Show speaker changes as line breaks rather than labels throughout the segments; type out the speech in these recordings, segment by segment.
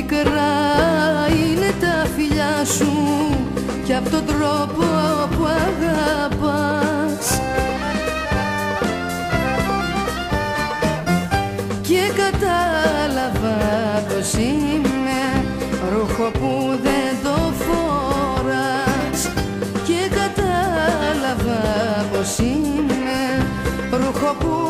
πικρά είναι τα φιλιά σου και από τον τρόπο που αγαπάς. Και κατάλαβα πως είμαι ρούχο που δεν το φοράς. Και κατάλαβα πως είμαι ρούχο που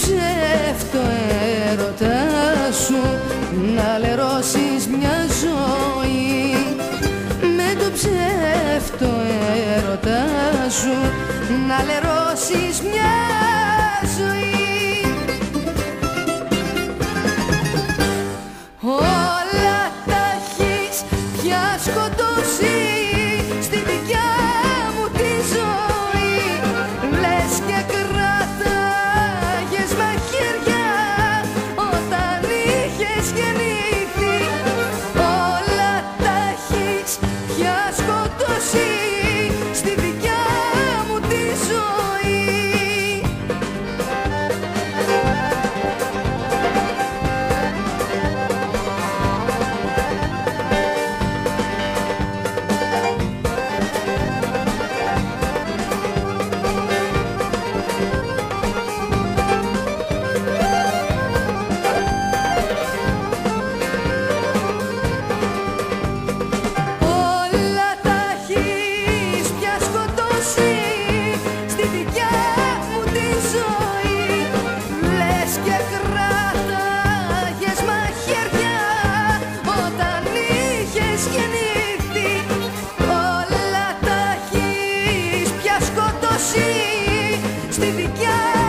ψεύτο έρωτάς σου να λερώσεις μια ζωή. Με το ψεύτο έρωτάς σου να λερώσεις μια ζωή she Again.